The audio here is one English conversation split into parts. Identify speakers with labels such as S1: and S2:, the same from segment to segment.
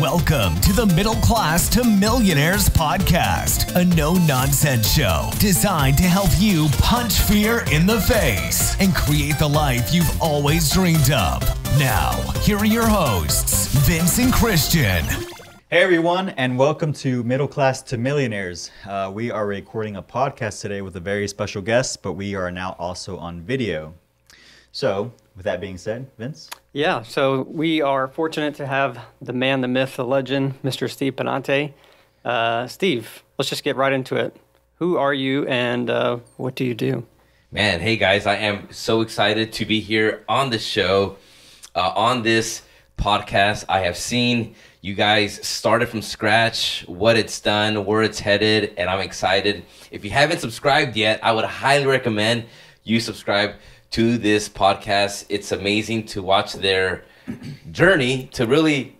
S1: Welcome to the Middle Class to Millionaires podcast, a no nonsense show designed to help you punch fear in the face and create the life you've always dreamed of. Now, here are your hosts, Vince and Christian.
S2: Hey everyone, and welcome to Middle Class to Millionaires. Uh, we are recording a podcast today with a very special guest, but we are now also on video. So, with that being said, Vince?
S3: Yeah, so we are fortunate to have the man, the myth, the legend, Mr. Steve Penate. Uh, Steve, let's just get right into it. Who are you and uh, what do you do?
S4: Man, hey guys, I am so excited to be here on the show, uh, on this podcast. I have seen you guys started from scratch, what it's done, where it's headed, and I'm excited. If you haven't subscribed yet, I would highly recommend you subscribe to this podcast. It's amazing to watch their journey to really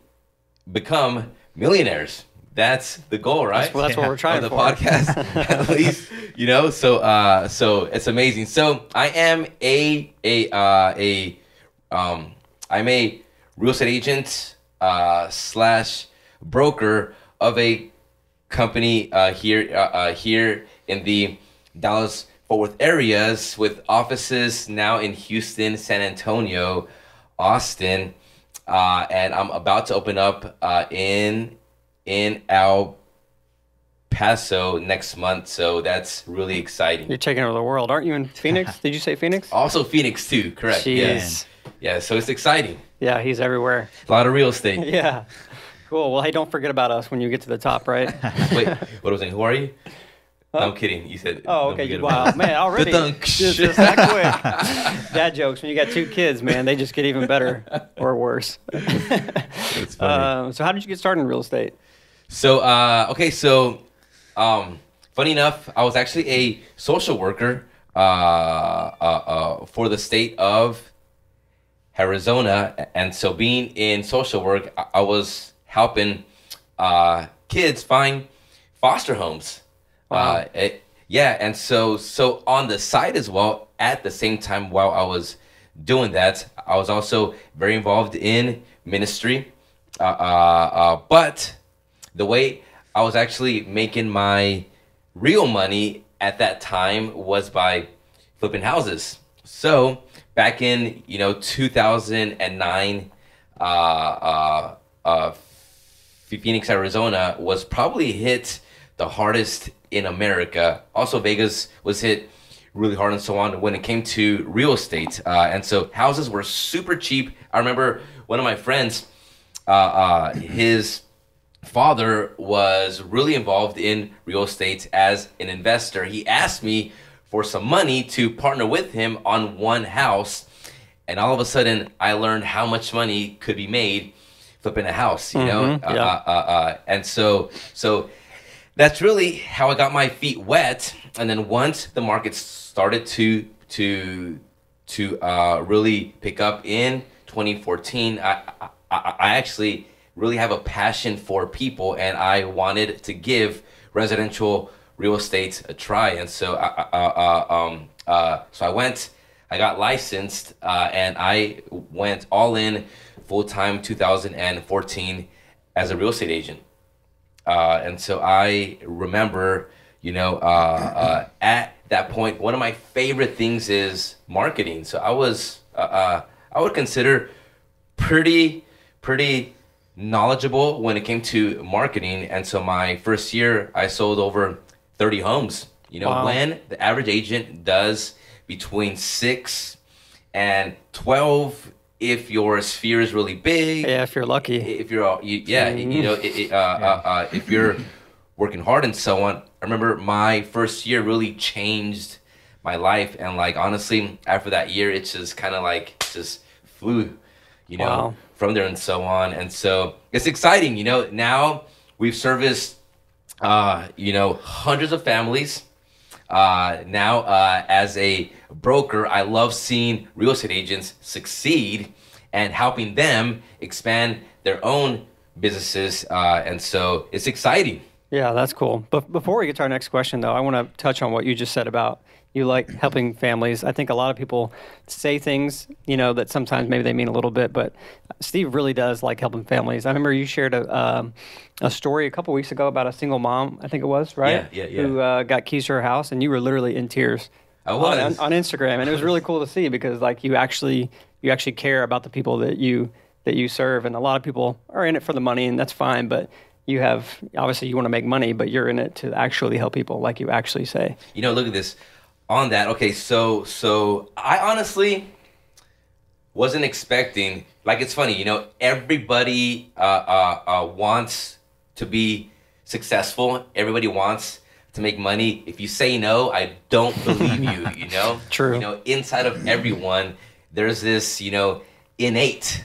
S4: become millionaires. That's the goal, right?
S3: That's, well, that's what we're trying
S4: on the
S3: for.
S4: podcast, at least you know. So, uh, so it's amazing. So, I am a a uh, a um, I'm a real estate agent uh, slash broker of a company uh, here uh, uh, here in the Dallas Fort Worth areas with offices now in Houston, San Antonio, Austin, uh, and I'm about to open up uh, in in El Paso next month. So that's really exciting.
S3: You're taking over the world, aren't you? In Phoenix? Did you say Phoenix?
S4: Also Phoenix too, correct?
S3: Jeez.
S4: Yes. Yeah. So it's exciting.
S3: Yeah, he's everywhere.
S4: A lot of real estate.
S3: Yeah. Cool. Well, hey, don't forget about us when you get to the top, right?
S4: Wait, what was I saying? Who are you? No, I'm kidding. You said.
S3: Oh, okay. Wow, man, already. Just, just that quick. Dad jokes. When you got two kids, man, they just get even better or worse.
S4: It's funny.
S3: Um, so, how did you get started in real estate?
S4: So, uh, okay, so, um, funny enough, I was actually a social worker uh, uh, uh, for the state of Arizona, and so being in social work, I, I was helping uh, kids find foster homes. Uh, it- yeah, and so so on the side as well. At the same time, while I was doing that, I was also very involved in ministry. Uh, uh, uh, but the way I was actually making my real money at that time was by flipping houses. So back in you know 2009, uh, uh, uh, Phoenix, Arizona was probably hit the hardest in America. Also, Vegas was hit really hard and so on when it came to real estate. Uh, and so houses were super cheap. I remember one of my friends, uh, uh, his father was really involved in real estate as an investor. He asked me for some money to partner with him on one house. And all of a sudden, I learned how much money could be made flipping a house, you know?
S3: Mhm, yeah.
S4: Uh, uh, uh, and so, so that's really how I got my feet wet. And then once the market started to to to uh, really pick up in 2014, I, I I actually really have a passion for people, and I wanted to give residential real estate a try. And so I, I- uh, uh, um, uh, so I went. I got licensed uh, and I went all in full time 2014 as a real estate agent. Uh, and so I remember, you know, uh, uh, at that point, one of my favorite things is marketing. So I was, uh, uh, I would consider pretty, pretty knowledgeable when it came to marketing. And so my first year, I sold over 30 homes. You know,
S3: Wow.
S4: when the average agent does between six and 12, if your sphere is really big,
S3: Yeah, if you're lucky.
S4: if you're all, you, yeah, you know, it, it, uh, uh, uh, if you're working hard and so on. I remember my first year really changed my life, and like honestly, after that year, it's just kind of like just flew, you know,
S3: Wow.
S4: from there and so on. And so it's exciting, you know. Now we've serviced, uh, you know, hundreds of families. Uh, now, uh, as a broker, I love seeing real estate agents succeed and helping them expand their own businesses. Uh, and so it's exciting.
S3: Yeah, that's cool. But before we get to our next question, though, I want to touch on what you just said about you like helping families. I think a lot of people say things, you know, that sometimes maybe they mean a little bit, but Steve really does like helping families. I remember you shared a um, a story a couple weeks ago about a single mom, I think it was, right?
S4: Yeah, yeah, yeah.
S3: Who uh, got keys to her house, and you were literally in tears.
S4: I was.
S3: on, on Instagram, and it was really cool to see because like you actually you actually care about the people that you that you serve, and a lot of people are in it for the money, and that's fine, but you have obviously you want to make money, but you're in it to actually help people, like you actually say.
S4: You know, look at this. On that, okay, so so I honestly wasn't expecting. Like it's funny, you know, everybody uh, uh, uh, wants to be successful. Everybody wants to make money. If you say no, I don't believe you. You know,
S3: True.
S4: You know, inside of everyone, there's this, you know, innate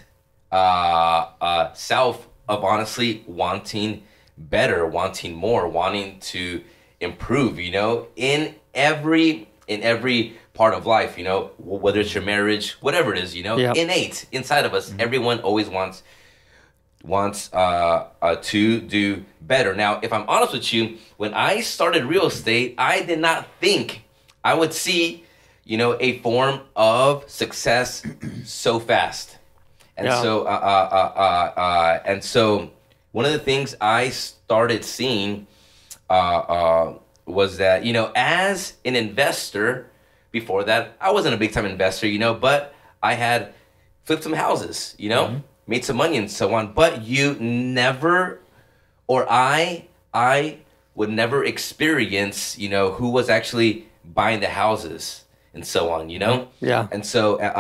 S4: uh, uh, self of honestly wanting better, wanting more, wanting to improve. You know, in every in every part of life. You know, whether it's your marriage, whatever it is. You know, innate inside of us. Everyone always wants wants uh, uh, to do better. Now, if I'm honest with you, when I started real estate, I did not think I would see, you know, a form of success so fast. And
S3: Yeah.
S4: so, uh, uh, uh, uh, uh, and so, one of the things I started seeing uh, uh, was that you know, as an investor, before that, I wasn't a big time investor, you know, but I had flipped some houses, you know, made some money and so on. But you never, or I, I would never experience, you know, who was actually buying the houses and so on, you know.
S3: Yeah.
S4: And so, uh, uh,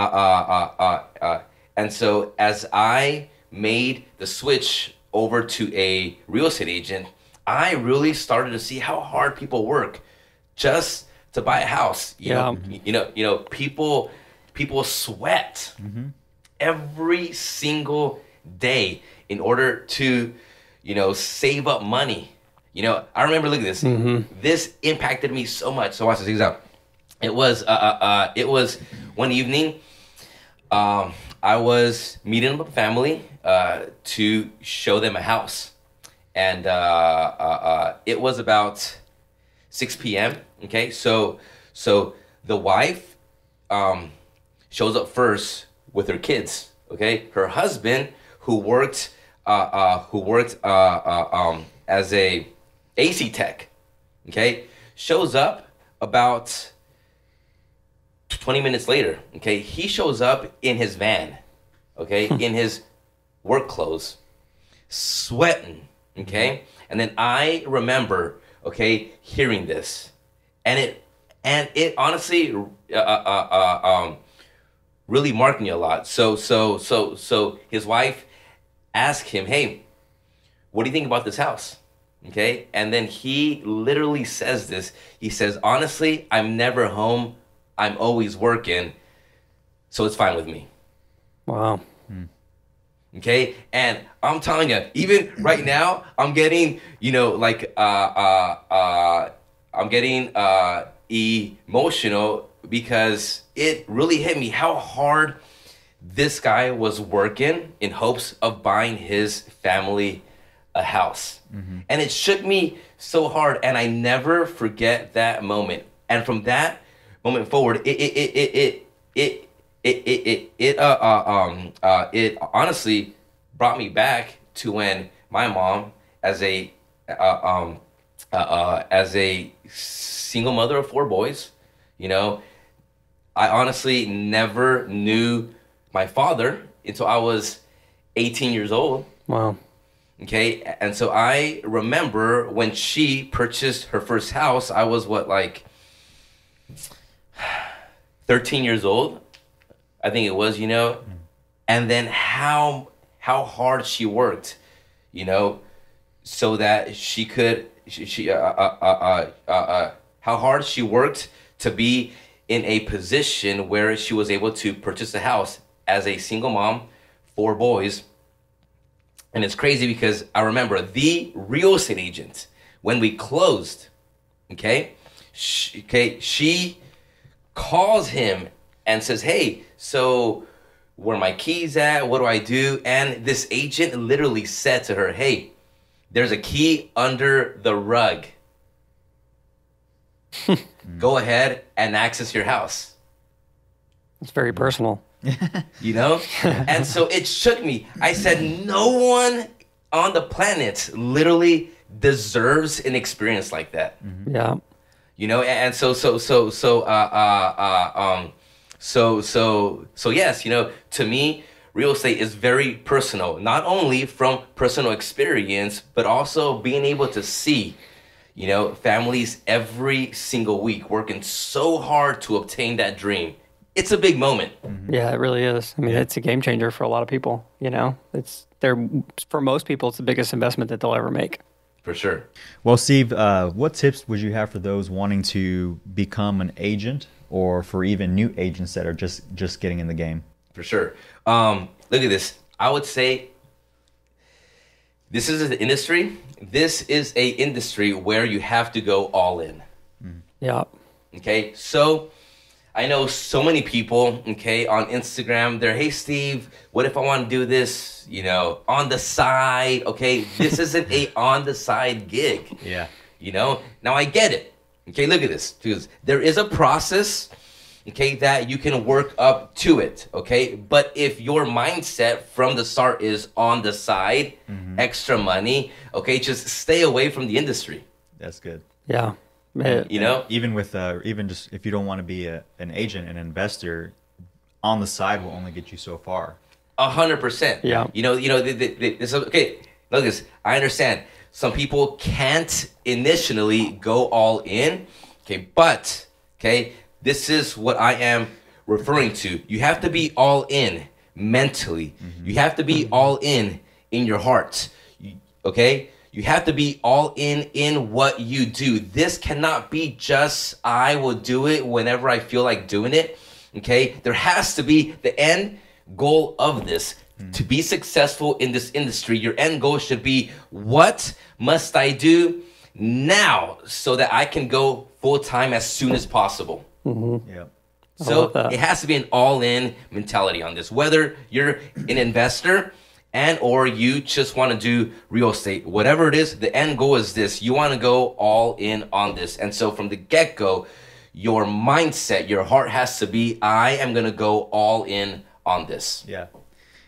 S4: uh, uh, uh, and so as I made the switch over to a real estate agent, I really started to see how hard people work just to buy a house. You know,
S3: Yeah.
S4: you know, you know, people people sweat every single day in order to, you know, save up money. You know, I remember look at this. This impacted me so much. So watch this. Check this out. It was uh, uh, uh it was one evening. Um, I was meeting up with family uh, to show them a house, and uh, uh, it was about 6 p.m. Okay, so so the wife um, shows up first with her kids. Okay, her husband who worked who worked um, as a AC tech. Okay, shows up about 20 minutes later. Okay, he shows up in his van. Okay, in his work clothes, sweating. Okay, and then I remember okay hearing this, and it and it honestly uh, uh, uh, uh, um, really marked me a lot. So so so so his wife asked him, "Hey, what do you think about this house?" Okay, and then he literally says this. He says, "Honestly, I'm never home. I'm always working, so it's fine with me."
S3: Wow.
S4: Okay, and I'm telling you, even right now, I'm getting, you know, like, uh, uh, uh, I'm getting uh, emotional because it really hit me how hard this guy was working in hopes of buying his family a house. And it shook me so hard, and I never forget that moment. And from that moment forward, it, it, it, it, it, it it it it, it uh, uh um uh it honestly brought me back to when my mom as a uh, um uh, uh as a single mother of four boys you know i honestly never knew my father until i was 18 years old
S3: Wow.
S4: Okay, and so I remember when she purchased her first house, I was what, like 13 years old? I think it was, you know? And then how how hard she worked, you know, so that she could she, she uh, uh, uh, uh, uh, uh, how hard she worked to be in a position where she was able to purchase a house as a single mom, four boys. And it's crazy because I remember the real estate agent when we closed, okay? She, okay, she calls him and says, "Hey, so where are my keys at? What do I do?" And this agent literally said to her, "Hey, there's a key under the rug. Go ahead and access your house.
S3: It's very personal.
S4: you know? and so it shook me. I said, no one on the planet literally deserves an experience like that. Mm-hmm.
S3: Yeah.
S4: You know, and so so so so uh uh uh um so so so yes, you know, to me, real estate is very personal, not only from personal experience, but also being able to see you know, families every single week working so hard to obtain that dream. It's a big moment.
S3: Yeah, it really is. I mean, it's a game changer for a lot of people. You know, it's they're for most people, it's the biggest investment that they'll ever make.
S4: For sure.
S2: Well, Steve, uh, what tips would you have for those wanting to become an agent, or for even new agents that are just just getting in the game?
S4: For sure. Um, look at this. I would say this is an industry. This is a industry where you have to go all in.
S3: Yeah.
S4: Okay, so I know so many people, okay, on Instagram, they're, hey, Steve, what if I want to do this, you know, on the side? Okay, this isn't a on the side gig.
S2: Yeah.
S4: You know, now I get it. Okay, look at this. Because there is a process, okay, that you can work up to it. Okay, but if your mindset from the start is on the side, mm-hmm. extra money, okay, just stay away from the industry.
S2: That's good.
S3: Yeah. It-
S4: You know,
S2: Even with uh, even just if you don't want to be a, an agent, an investor, on the side will only get you so far.
S4: A hundred percent.
S3: Yeah.
S4: You know, you know, the, the, the, this, okay. Look this. I understand. Some people can't initially go all in. Okay, but okay, this is what I am referring to. You have to be all in mentally. You have to be all in in your heart. You- Okay. You have to be all in in what you do. This cannot be just I will do it whenever I feel like doing it. Okay? There has to be the end goal of this. Hmm. To be successful in this industry, your end goal should be what must I do now so that I can go full time as soon as possible?
S2: Yeah.
S4: So it has to be an all-in mentality on this. Whether you're an investor and or you just want to do real estate, whatever it is, the end goal is this. You want to go all in on this. And so from the get-go, your mindset, your heart has to be I am going to go all in on this.
S2: Yeah.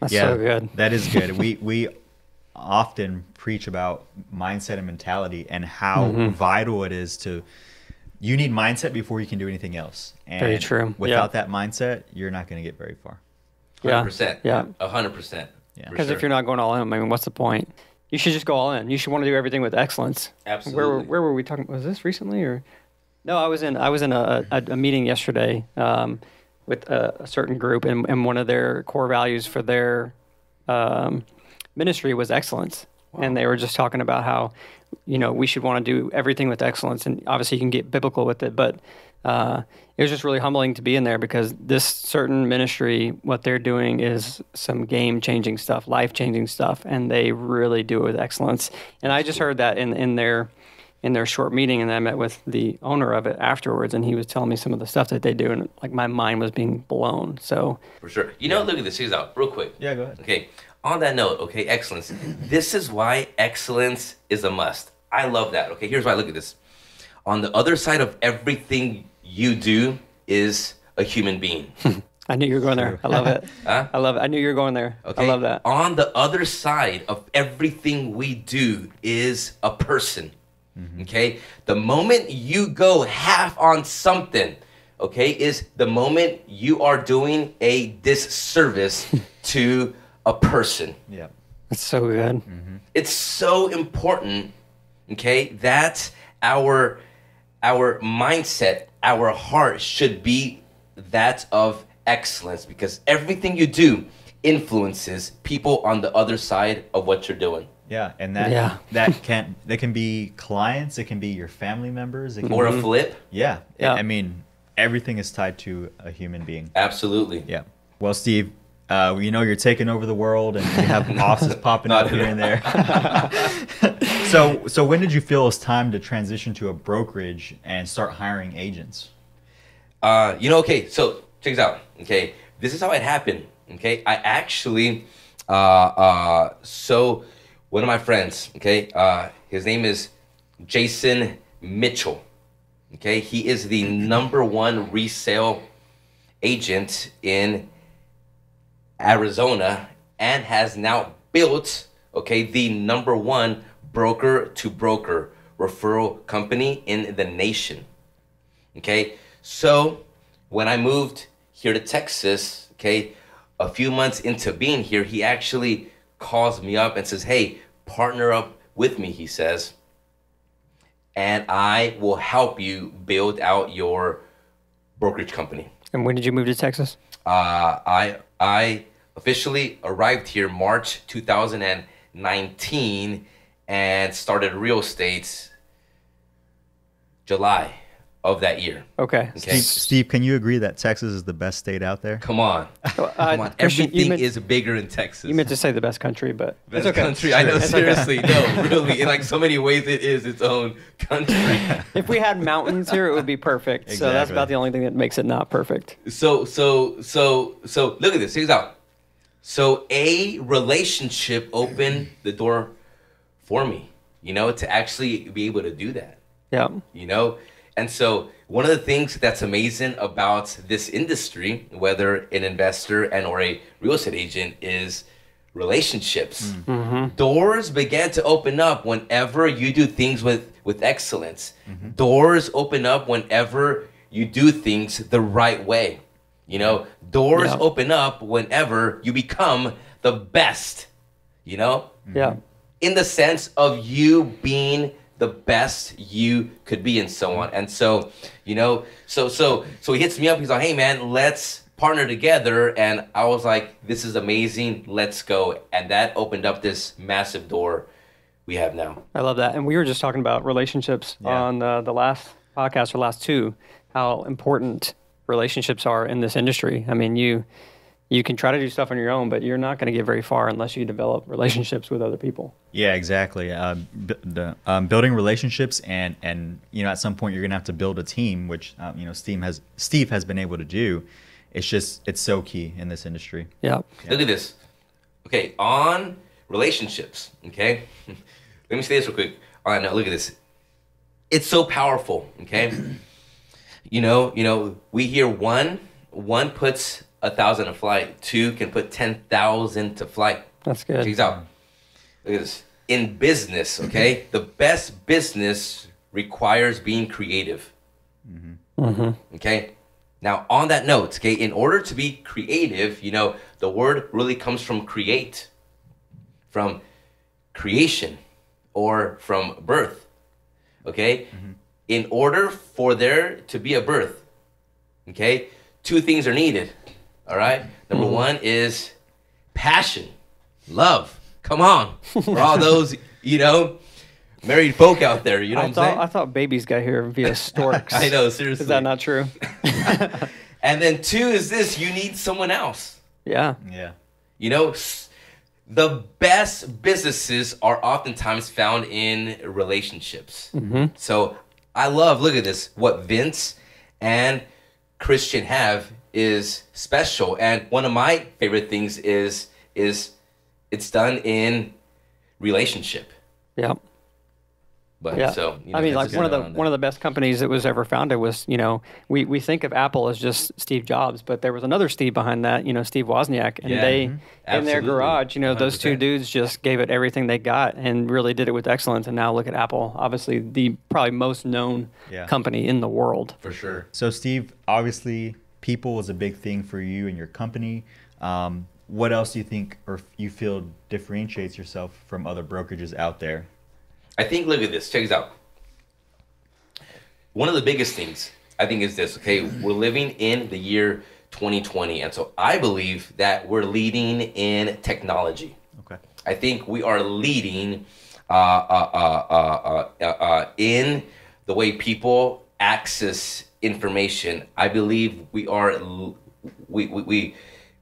S3: That's
S2: yeah,
S3: so good.
S2: That is good. we we often preach about mindset and mentality and how
S3: Mm-hmm.
S2: vital it is to you need mindset before you can do anything else. And
S3: Very true.
S2: Without
S3: Yeah.
S2: that mindset, you're not going to get very far.
S3: Yeah.
S4: 100%.
S3: Yeah.
S4: 100%.
S2: Yeah.
S3: Because
S4: sure.
S3: if you're not going all in, I mean, what's the point? You should just go all in. You should want to do everything with excellence. Where, were-
S4: Absolutely.
S3: where were we talking? Was this recently or? No, I was in I was in a, a, a meeting yesterday um, with a, a certain group, and, and one of their core values for their um, ministry was excellence. And they were just talking about how, you know, we should want to do everything with excellence, and obviously you can get biblical with it, but uh, it was just really humbling to be in there because this certain ministry, what they're doing is some game changing stuff, life changing stuff, and they really do it with excellence. And I just heard that in in their in their short meeting, and I met with the owner of it afterwards, and he was telling me some of the stuff that they do, and like my mind was being blown. So
S4: For sure. You know, look at this. Here's out real quick.
S2: Yeah, go ahead.
S4: Okay. On that note, okay, excellence. This is why excellence is a must. I love that. Okay, here's why. Look at this. On the other side of everything you do is a human being.
S3: I knew you were going there. I love it.
S4: Huh?
S3: I love it. I knew you were going there.
S4: Okay.
S3: I love that.
S4: On the other side of everything we do is a person. Mm-hmm. Okay. The moment you go half on something, okay, is the moment you are doing a disservice to a person.
S2: Yeah.
S3: It's so good. Mm-hmm.
S4: It's so important, okay, that our our mindset, our heart should be that of excellence because everything you do influences people on the other side of what you're doing.
S2: Yeah, and that
S3: Yeah.
S2: that can that can be clients, it can be your family members, it can
S4: Or
S2: be,
S4: a flip.
S2: yeah.
S3: Yeah.
S2: I mean, everything is tied to a human being.
S4: Absolutely.
S2: Yeah. Well, Steve, uh, you know you're taking over the world, and you have offices popping up here and there. So, so when did you feel it was time to transition to a brokerage and start hiring agents?
S4: Uh, you know, okay, so check this out. Okay, this is how it happened. Okay, I actually, uh, uh, so one of my friends. Okay, uh, his name is Jason Mitchell. Okay, he is the number one resale agent in Arizona and has now built, okay, the number one broker to broker referral company in the nation. Okay, so when I moved here to Texas, okay, a few months into being here, he actually calls me up and says, Hey, partner up with me, he says, and I will help you build out your brokerage company.
S3: And when did you move to Texas?
S4: Uh, I I officially arrived here March 2019 and started real estate July of that year.
S3: Okay.
S4: Okay.
S2: Steve, Steve, can you agree that Texas is the best state out there?
S4: Come on.
S3: Uh,
S4: Come on.
S3: Christian,
S4: Everything
S3: meant-
S4: is bigger in Texas.
S3: You meant to say the best country, but
S4: Best
S3: it's okay.
S4: country. I know,
S3: It's okay.
S4: seriously. No, really. In like so many ways, it is its own country.
S3: If we had mountains here, it would be perfect. Exactly. So that's about the only thing that makes it not perfect.
S4: so, so, so, so, look at this. Check this out. So, a relationship opened the door for me, you know, to actually be able to do that.
S3: Yeah.
S4: you know? And so one of the things that's amazing about this industry whether an investor and or a real estate agent is relationships. Mm. Mm-hmm. Doors began to open up whenever you do things with with excellence. Mm-hmm. Doors open up whenever you do things the right way. You know? Doors
S3: Yeah.
S4: open up whenever you become the best. You know?
S3: Yeah.
S4: In the sense of you being the best you could be and so on and so you know so so so he hits me up he's like hey man let's partner together and i was like this is amazing let's go and that opened up this massive door we have now
S3: I love that. And we were just talking about relationships
S2: Yeah.
S3: on the, the last podcast or last two, how important relationships are in this industry. I mean, you you can try to do stuff on your own, but you're not going to get very far unless you develop relationships with other people.
S2: Yeah, exactly. Uh, b- the, um, building relationships and and you know at some point you're gonna have to build a team, which um, you know Steve has Steve has been able to do. It's just it's so key in this industry.
S3: Yeah.
S4: look at this okay on relationships okay let me say this real quick all right now look at this it's so powerful okay you know you know we hear one one puts a thousand a flight two can put 10000 to flight
S3: That's
S4: check
S3: good.
S4: this out look at this in business okay the best business requires being creative Mhm. Mhm. Okay. Now, on that note, okay, in order to be creative, you know, the word really comes from create, from creation, or from birth. Okay. Mhm. In order for there to be a birth, okay, two things are needed. All right. Number mm-hmm. one is passion, love. Come on, for all those you know married folk out there. You know
S3: I
S4: what I'm
S3: thought
S4: saying?
S3: I thought babies got here via storks.
S4: I know, seriously.
S3: Is that not true?
S4: And then two is this: you need someone else.
S3: Yeah.
S2: Yeah.
S4: You know, the best businesses are oftentimes found in relationships. Mm-hmm. So I love. Look at this. What Vince and Christian have is special, and one of my favorite things is is it's done in relationship.
S3: Yeah.
S4: But
S3: Yeah.
S4: so you know,
S3: I mean, like one of the
S4: on
S3: one of the best companies that was ever founded was, you know, we, we think of Apple as just Steve Jobs, but there was another Steve behind that, you know, Steve Wozniak, and
S4: Yeah.
S3: they
S4: Mhm.
S3: in their garage, you know, those two dudes just gave it everything they got and really did it with excellence. And now look at Apple, obviously the probably most known
S2: Yeah.
S3: company in the world.
S4: for sure.
S2: So Steve, obviously, people was a big thing for you and your company. Um, what else do you think or you feel differentiates yourself from other brokerages out there?
S4: I think look at this. Check this out. One of the biggest things I think is this. Okay, we're living in the year 2020, and so I believe that we're leading in technology.
S2: Okay.
S4: I think we are leading uh, uh, uh, uh, uh, uh, in the way people access information. I believe we are we, we, we,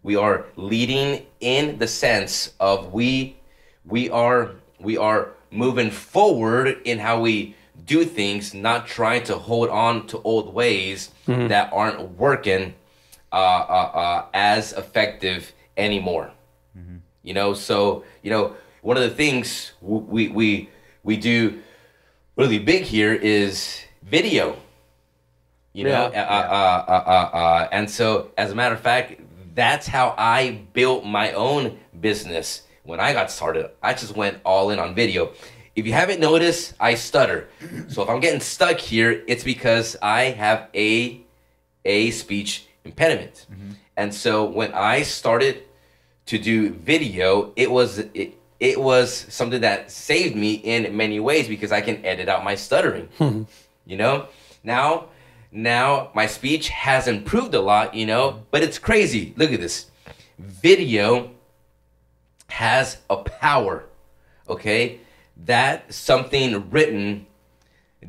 S4: we are leading in the sense of we we are we are moving forward in how we do things, not trying to hold on to old ways that aren't working uh, uh, uh, as effective anymore you know so you know one of the things we we we do really big here is video. You know,
S3: Yeah.
S4: uh, uh, uh, uh, uh, and so as a matter of fact, that's how I built my own business when I got started. I just went all in on video. If you haven't noticed, I stutter. So if I'm getting stuck here, it's because I have a a speech impediment. And so when I started to do video, it was it, it was something that saved me in many ways because I can edit out my stuttering. you know? Now now my speech has improved a lot, you know, but it's crazy. Look at this. Video has a power, okay? That something written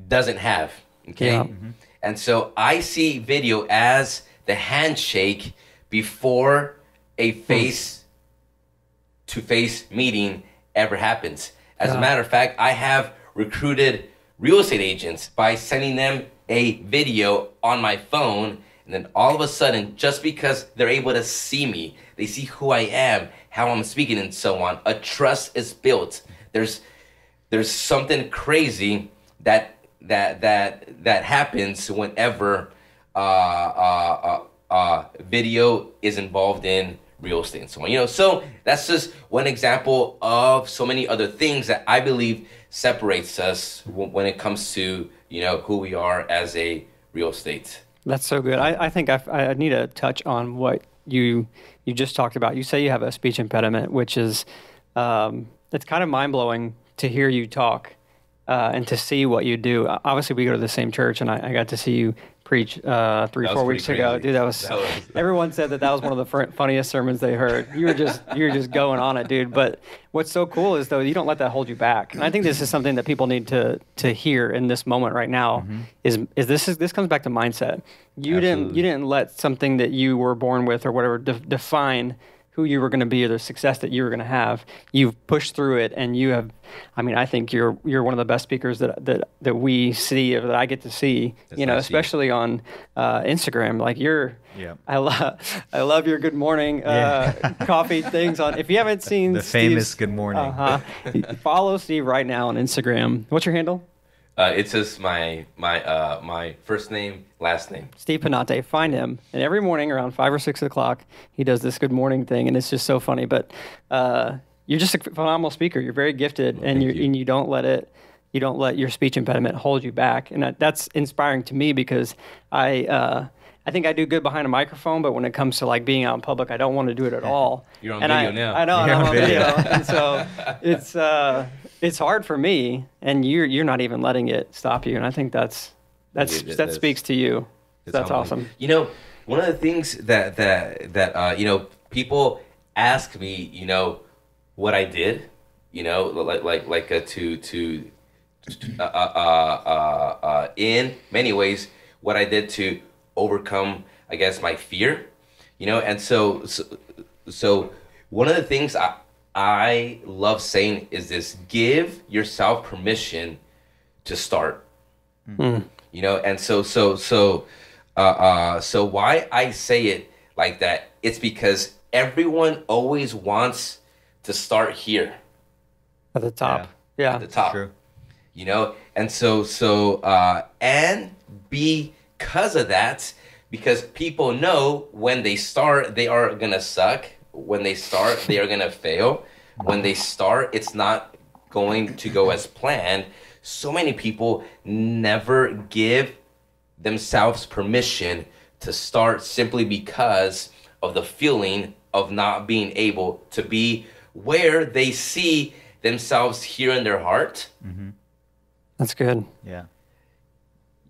S4: doesn't have, okay?
S3: Yeah. Mm-hmm.
S4: And so I see video as the handshake before a hmm. face to face meeting ever happens. As a matter of fact, I have recruited real estate agents by sending them a video on my phone. And then all of a sudden, just because they're able to see me, they see who I am, how I'm speaking, and so on, a trust is built. There's there's something crazy that that that that happens whenever uh, uh, uh, uh, video is involved in real estate and so on. You know, so that's just one example of so many other things that I believe separates us when it comes to you know who we are as a real estate.
S3: That's so good. I, I think I, I need to touch on what you you just talked about. You say you have a speech impediment, which is um, it's kind of mind blowing to hear you talk uh, and to see what you do. Obviously, we go to the same church, and I, I got to see you preach uh, three, four weeks ago. Dude, that was,
S4: That was-
S3: everyone said that that was one of the fr- funniest sermons they heard. You were just you were just going on it, dude. But what's so cool is though you don't let that hold you back, and I think this is something that people need to to hear in this moment right now. Is is this is this comes back to mindset. You didn't you didn't let something that you were born with or whatever de- define who you were going to be or the success that you were going to have. You've pushed through it, and you have. I mean, I think you're you're one of the best speakers that that that we see or that I get to see.
S4: That's
S3: you know,
S4: nice to you.
S3: especially on uh, Instagram. Like you're.
S2: Yeah.
S3: I love I love your good morning uh, coffee things on. If you haven't seen
S2: The famous good morning.
S3: uh-huh. follow Steve right now on Instagram. What's your handle?
S4: Uh, it's just my my uh, my first name, last name.
S3: Steve Penate. Find him, and every morning around five or six o'clock, he does this good morning thing, and it's just so funny. But uh, you're just a phenomenal speaker. You're very gifted, and
S4: thank
S3: you and you don't let it. You don't let your speech impediment hold you back, and that, that's inspiring to me because I. Uh, I think I do good behind a microphone, but when it comes to like being out in public, I don't want to do it at all.
S4: You're on
S3: and
S4: video
S3: I,
S4: now.
S3: I know,
S2: You're
S3: I'm
S2: on
S3: on
S2: video.
S3: video, and so it's uh, it's hard for me, and you're you're not even letting it stop you, and I think that's that's
S4: that- that's-
S3: speaks to you. That's awesome.
S4: You know, one of the things that that that uh, you know people ask me, you know, what I did, you know, like like like uh, to to uh, uh, uh, uh, uh, in many ways what I did to overcome, I guess, my fear, you know, and so so, so one of the things I I love saying is this: give yourself permission to start you know and so so so uh uh so why i say it like that it's because everyone always wants to start here
S3: At the top. Yeah.
S4: at the top
S2: True.
S4: you know and so so uh and because of that because people know when they start they are gonna suck when they start they are gonna fail when they start it's not going to go as planned so many people never give themselves permission to start simply because of the feeling of not being able to be where they see themselves here in their heart mm-hmm.
S3: That's good.
S2: Yeah.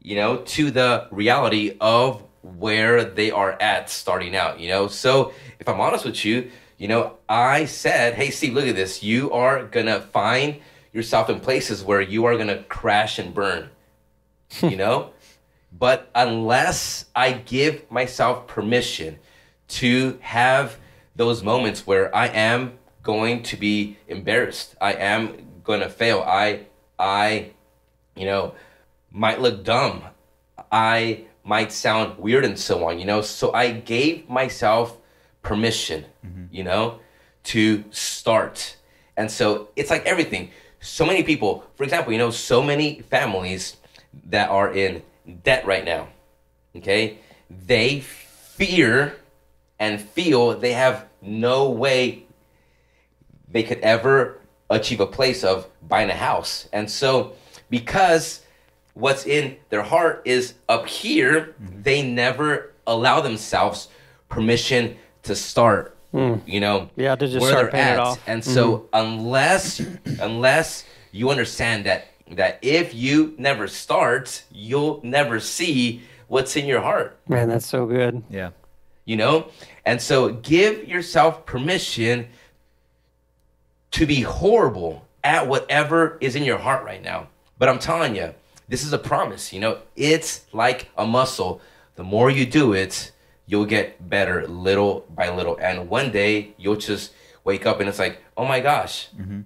S4: you know, to the reality of where they are at starting out, you know. So if I'm honest with you, you know, I said, hey, Steve, look at this. You are going to find yourself in places where you are going to crash and burn, hmm. you know. But unless I give myself permission to have those moments where I am going to be embarrassed, I am going to fail, I, I, you know, might look dumb. I might sound weird and so on, you know. So I gave myself permission, mm-hmm. you know, to start. And so it's like everything. So many people, for example, you know, so many families that are in debt right now. Okay? They fear and feel they have no way they could ever achieve a place of buying a house. And so, because what's in their heart is up here, mm-hmm. they never allow themselves permission to start. Hmm. You know,
S3: Yeah, to just
S4: where
S3: start
S4: they're
S3: paying it off.
S4: And so, mm-hmm. unless unless you understand that that if you never start, you'll never see what's in your heart
S3: Man, that's so good.
S2: Yeah.
S4: you know? And so give yourself permission to be horrible at whatever is in your heart right now. But I'm telling you, this is a promise, you know? It's like a muscle. The more you do it, you'll get better little by little. And one day you'll just wake up and it's like, oh my gosh, mm-hmm.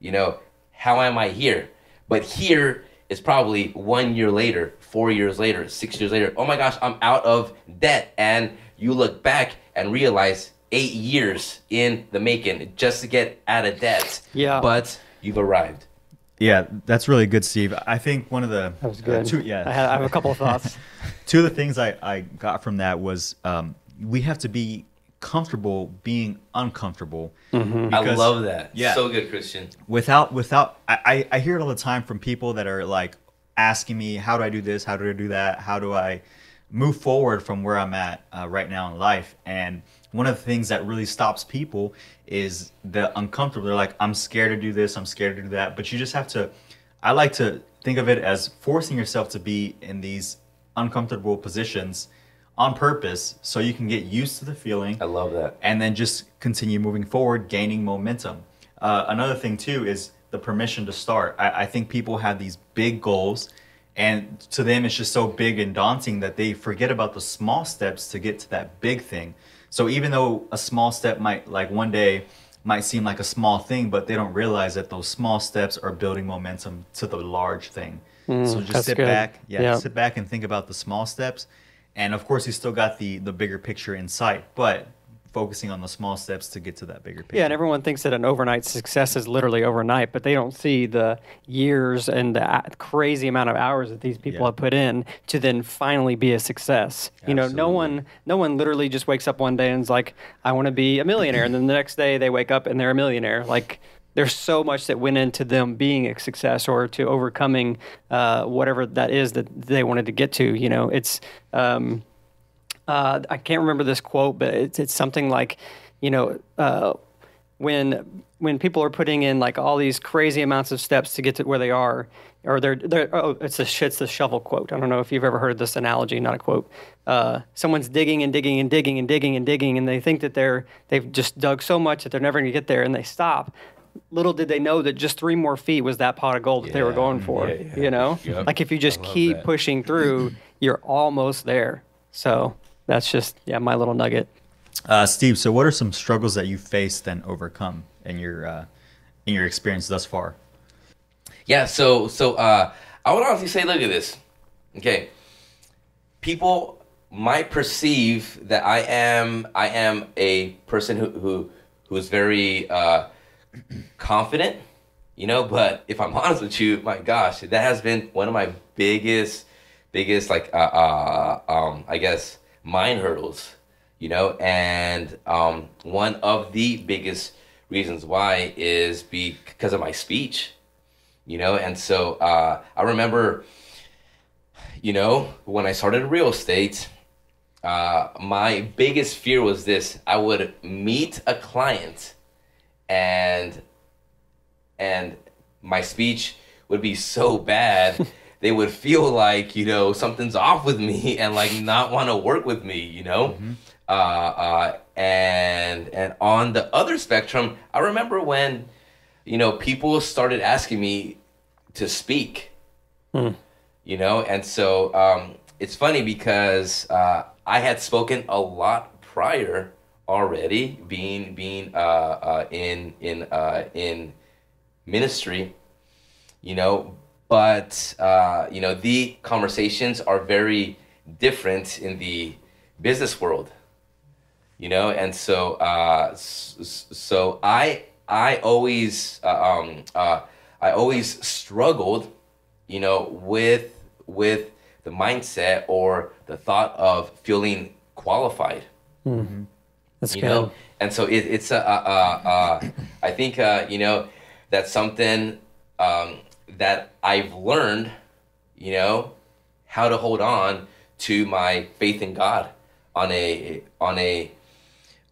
S4: you know, how am I here? But here is probably one year later, four years later, six years later. Oh my gosh, I'm out of debt. And you look back and realize eight years in the making just to get out of debt.
S3: Yeah.
S4: But you've arrived.
S2: Yeah, that's really good, Steve. I think one of the
S3: That was good.
S2: Uh, two, yeah,
S3: I, had, I have a couple of thoughts.
S2: two of the things I, I got from that was um, we have to be comfortable being uncomfortable.
S4: I
S2: Because-
S4: love that.
S2: Yeah.
S4: So good, Christian.
S2: without without I, I I hear it all the time from people that are like asking me how do I do this, how do I do that, how do I move forward from where I'm at uh, right now in life, and one of the things that really stops people is the uncomfortable. They're like, I'm scared to do this, I'm scared to do that, but you just have to. I like to think of it as forcing yourself to be in these uncomfortable positions on purpose so you can get used to the feeling
S4: I love that.
S2: and then just continue moving forward, gaining momentum. Uh, another thing too is the permission to start. I, I think people have these big goals, and to them it's just so big and daunting that they forget about the small steps to get to that big thing. So even though a small step might, like one day, might seem like a small thing, but they don't realize that those small steps are building momentum to the large thing. Mm, so just sit
S3: good.
S2: back, yeah,
S3: Yeah.
S2: sit back and think about the small steps and of course you still got the the bigger picture in sight but focusing on the small steps to get to that bigger picture
S3: Yeah, and everyone thinks that an overnight success is literally overnight, but they don't see the years and the crazy amount of hours that these people
S2: Yeah.
S3: have put in to then finally be a success. You know, no one, no one literally just wakes up one day and is like, "I want to be a millionaire," and then the next day they wake up and they're a millionaire. Like, there's so much that went into them being a success or to overcoming uh, whatever that is that they wanted to get to. You know, it's. Um, uh, I can't remember this quote, but it's, it's something like, you know, uh, when when people are putting in like all these crazy amounts of steps to get to where they are, or they're, they're oh, it's a it's the shovel quote. I don't know if you've ever heard this analogy, not a quote. Uh, someone's digging and digging and digging and digging and digging, and they think that they're they've just dug so much that they're never going to get there, and they stop. Little did they know that just three more feet was that pot of gold that they were going for.
S4: yeah, yeah.
S3: You know,
S4: Yep.
S3: like if you just keep
S4: that.
S3: pushing through, you're almost there. So that's just yeah, my little nugget.
S2: uh, steve so what are some struggles that you faced and overcome in your uh, in your experience thus far
S4: Yeah, so so uh I would honestly say look at this. Okay. People might perceive that I am I am a person who who who's very uh confident, you know, but if I'm honest with you, my gosh, that has been one of my biggest biggest like uh, uh um I guess mind hurdles, you know, and um one of the biggest reasons why is because of my speech you know? And so uh, i remember you know when i started real estate uh, my biggest fear was this. I would meet a client and and my speech would be so bad they would feel like you know something's off with me and like not want to work with me you know? Uh, uh, and and on the other spectrum i remember when you know people started asking me to speak. You know? And so um, it's funny because uh, i had spoken a lot prior already being being uh, uh, in in uh, in ministry you know but uh, you know the conversations are very different in the business world you know and so uh so i I always uh, um, uh, I always struggled, you know, with with the mindset or the thought of feeling qualified.
S3: That's
S4: You
S3: good.
S4: know, and so it, it's a, uh, uh, uh, I think uh, you know that's something um, that I've learned, you know, how to hold on to my faith in God on a on a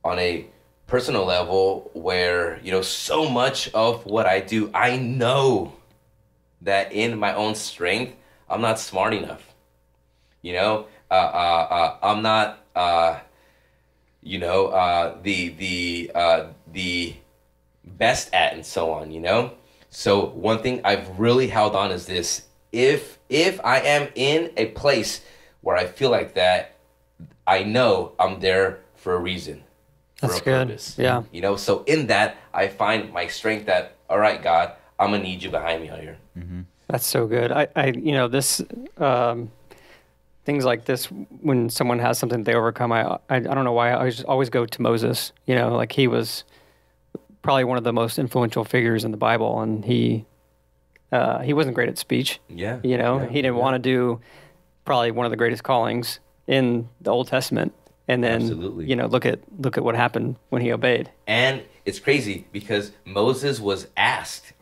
S4: on a personal level where you know so much of what I do I know that in my own strength I'm not smart enough. You know uh, uh, uh, I'm not uh, you know uh, the the uh, the best at and so on you know so one thing I've really held on is this if if I am in a place where I feel like that I know I'm there for a reason for
S3: That's
S4: a
S3: good.
S4: purpose
S3: Yeah.
S4: you know so in that I find my strength that all right God I'm gonna need you behind me out here
S3: That's so good. I, I you know, this um, things like this when someone has something they overcome. I, I, I don't know why I always, always go to Moses. You know, like he was probably one of the most influential figures in the Bible, and he uh, he wasn't great at speech.
S4: yeah
S3: You know,
S4: yeah,
S3: he didn't
S4: yeah.
S3: want to do probably one of the greatest callings in the Old Testament. And then,
S4: Absolutely.
S3: you know, look at look at what happened when he obeyed.
S4: And it's crazy because Moses was asked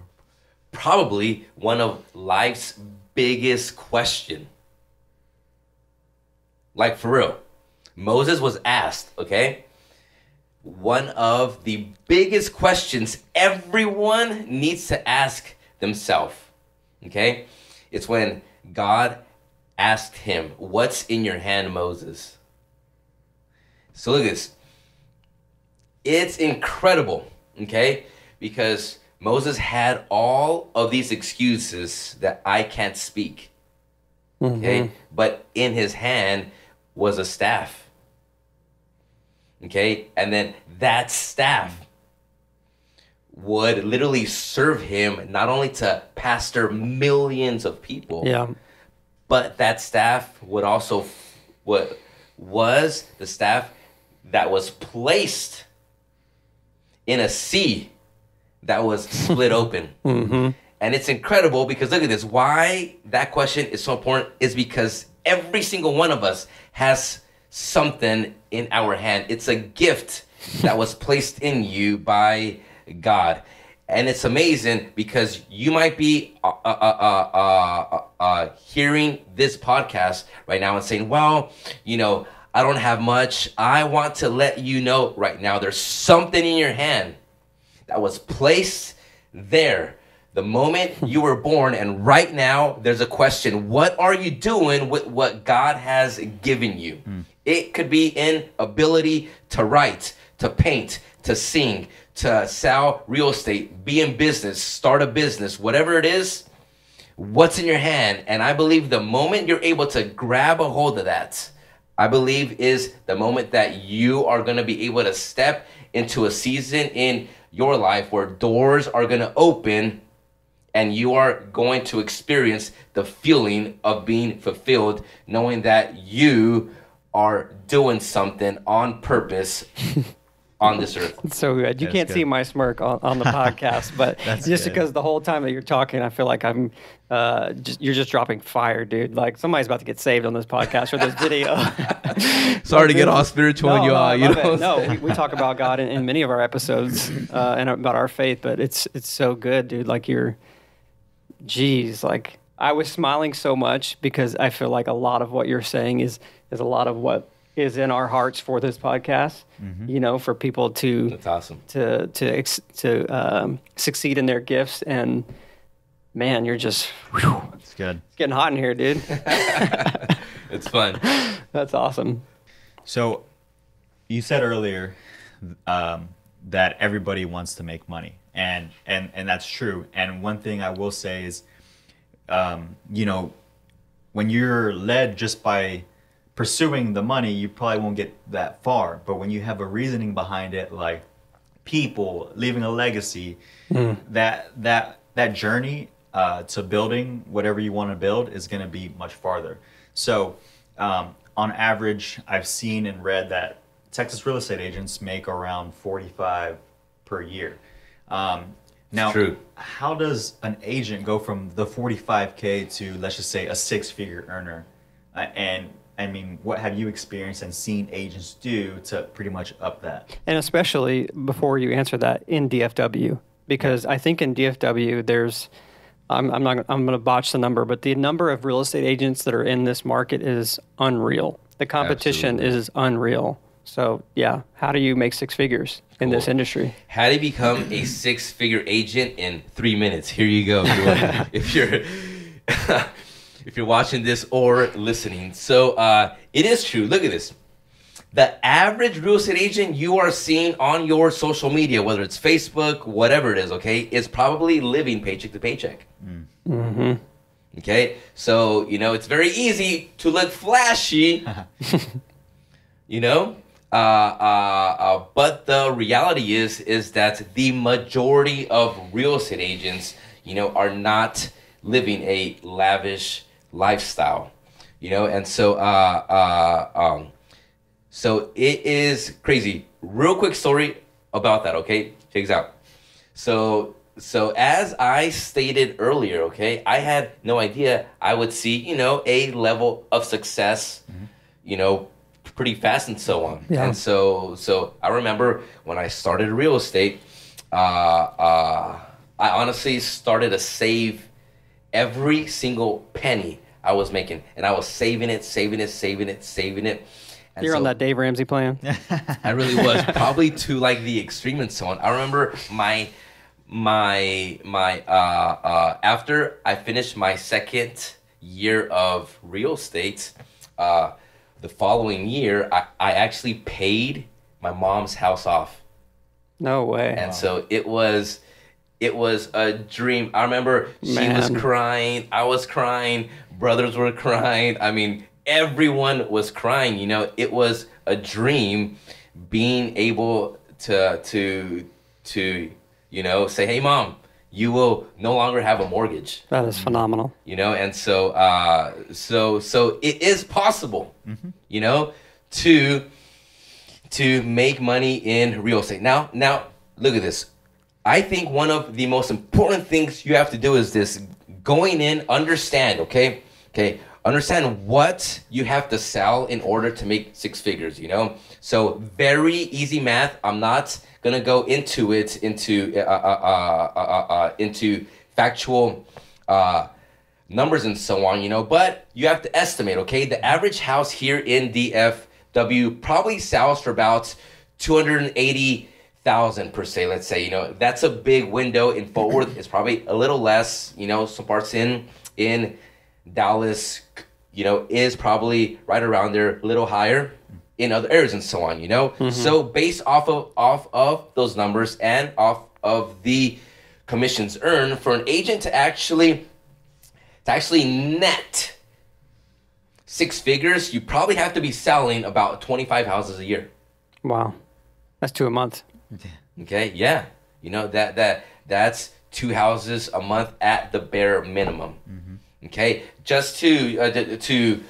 S4: probably one of life's biggest question. Like for real. Moses was asked, okay? One of the biggest questions everyone needs to ask themselves. Okay? It's when God asked him, What's in your hand, Moses? So look at this it's incredible, okay? Because Moses had all of these excuses that I can't speak, okay? Mm-hmm. But in his hand was a staff, okay? And then that staff would literally serve him not only to pastor millions of people,
S3: Yeah.
S4: but that staff would also what was the staff that was placed in a sea that was split open mm-hmm. and it's incredible because look at this why that question is so important is because every single one of us has something in our hand it's a gift that was placed in you by god and it's amazing because you might be uh, uh, uh, uh, uh, uh, hearing this podcast right now and saying, well, you know, I don't have much. I want to let you know right now there's something in your hand that was placed there the moment you were born. And right now, there's a question what are you doing with what God has given you? It could be in ability to write, to paint, to sing, to sell real estate, be in business, start a business, whatever it is, what's in your hand. And I believe the moment you're able to grab a hold of that, I believe is the moment that you are going to be able to step into a season in your life where doors are going to open and you are going to experience the feeling of being fulfilled, knowing that you are doing something on purpose on this earth.
S3: It's so good. You
S2: That's
S3: can't see my smirk on, on the podcast, but just
S2: good.
S3: because the whole time that you're talking, I feel like I'm uh, just you're just dropping fire, dude. Like somebody's about to get saved on this podcast or this video.
S4: Sorry to get all spiritual
S3: no,
S4: on you,
S3: no,
S4: uh, you know.
S3: No, we, we talk about God in, in many of our episodes uh, and about our faith, but it's it's so good, dude. Like you're, geez, like I was smiling so much because I feel like a lot of what you're saying is is a lot of what is in our hearts for this podcast. You know, for people to
S4: That's awesome.
S3: to to ex- to um, succeed in their gifts and man you're just whew,
S2: It's good.
S3: it's getting hot in here dude
S4: It's fun.
S3: that's awesome
S2: So, you said earlier um, that everybody wants to make money, and and and that's true. And one thing I will say is, um, you know, when you're led just by pursuing the money, you probably won't get that far. But when you have a reasoning behind it, like people leaving a legacy, that that that journey uh, to building whatever you want to build is going to be much farther. So, um, on average, I've seen and read that Texas real estate agents make around 45 per year. Um, now,
S4: true.
S2: how does an agent go from the 45k to let's just say a six-figure earner? Uh, and I mean, what have you experienced and seen agents do to pretty much up that?
S3: And especially before you answer that in DFW, because I think in DFW there's, I'm, I'm not, I'm going to botch the number, but the number of real estate agents that are in this market is unreal. The competition
S4: Absolutely.
S3: is unreal. So yeah, how do you make six figures in this industry?
S4: How to become a six-figure agent in three minutes? Here you go. If you're if you're, if you're watching this or listening, so uh, it is true. Look at this. The average real estate agent you are seeing on your social media, whether it's Facebook, whatever it is, okay, is probably living paycheck to paycheck. Okay, so you know it's very easy to look flashy, you know. Uh, uh, uh, but the reality is is that the majority of real estate agents, you know, are not living a lavish lifestyle, you know, and so uh, uh, um, so it is crazy. Real quick story about that. Okay, check this out. So so as I stated earlier, okay, I had no idea I would see, you know, a level of success, you know, pretty fast and so on.
S3: Yeah.
S4: And so so I remember when I started real estate, uh uh I honestly started to save every single penny I was making and I was saving it, saving it, saving it, saving it. And
S3: You're on that Dave Ramsey plan.
S4: I really was probably to like the extreme and so on. I remember my my my uh uh after I finished my second year of real estate, uh the following year I, I actually paid my mom's house off.
S3: No way.
S4: And so it was it was a dream. I remember she was crying, I was crying, brothers were crying. I mean, everyone was crying, you know. It was a dream being able to to to you know, say, "Hey mom, you will no longer have a mortgage."
S3: That is phenomenal.
S4: you know and so uh so so it is possible you know to to make money in real estate now now look at this i think one of the most important things you have to do is this going in understand okay okay understand what you have to sell in order to make six figures you know so very easy math i'm not gonna go into it into uh, uh, uh, uh, uh, uh, into factual uh numbers and so on, you know, but you have to estimate, okay? The average house here in DFW probably sells for about 280,000 per se, let's say, you know. That's a big window in Fort Worth. It's probably a little less, you know, some parts in in Dallas, you know, is probably right around there, a little higher in other areas and so on, you know. Mm-hmm. So based off of off of those numbers and off of the commissions earned for an agent to actually to actually net six figures, you probably have to be selling about 25 houses a year.
S3: Wow. That's two a month.
S4: Okay, yeah. You know that that that's two houses a month at the bare minimum. Mm-hmm. Okay, just to uh, to-